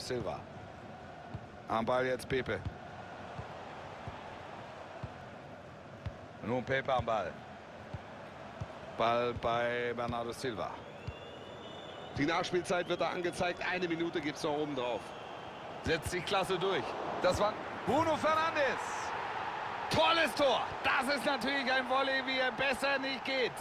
Silva. Am Ball jetzt Pepe. Nun Pepe am Ball. Ball bei Bernardo Silva. Die Nachspielzeit wird da angezeigt. Eine Minute gibt es noch oben drauf. Setzt sich klasse durch. Das war Bruno Fernandes. Tolles Tor. Das ist natürlich ein Volley, wie er besser nicht geht.